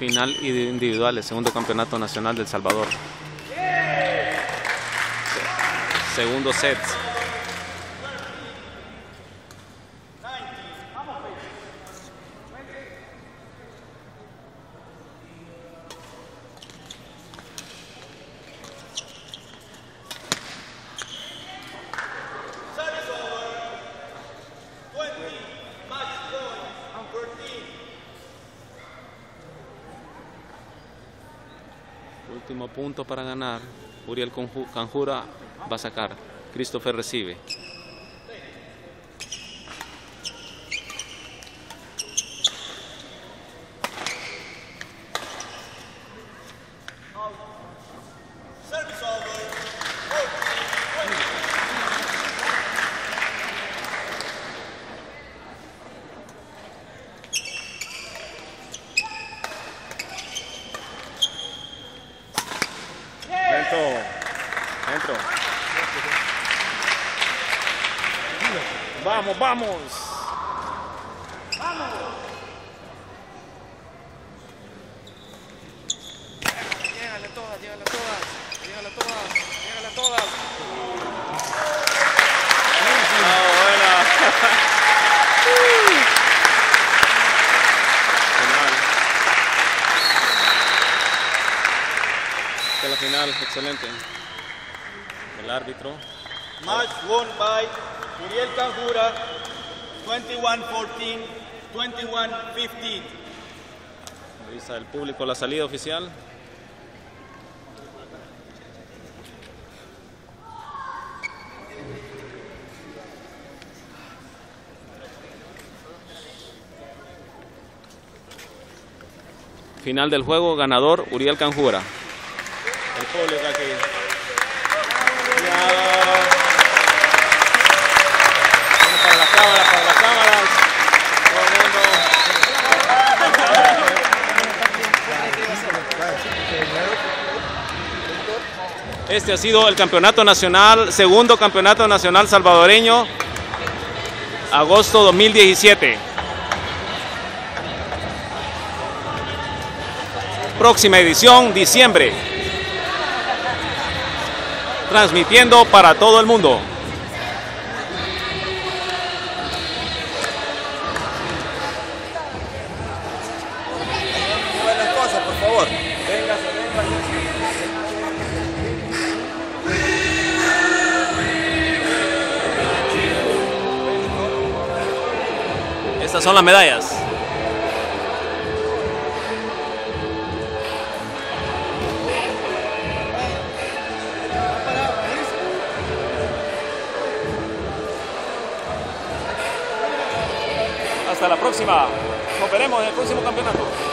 Final individual, el segundo campeonato nacional del Salvador. Segundo set. Último punto para ganar. Uriel Canjura va a sacar. Christopher recibe. Dentro. Vamos, vamos. Vamos. Todas, todas, todas, todas. La final, excelente. El árbitro. Match won by Uriel Canjura, 21-14, 21-15. Revisa el público la salida oficial. Final del juego, ganador Uriel Canjura. El público aquí. Este ha sido el campeonato nacional, segundo campeonato nacional salvadoreño, agosto 2017. Próxima edición, diciembre. Transmitiendo para todo el mundo. Cosas, por favor. Son las medallas. Hasta la próxima. Nos veremos en el próximo campeonato.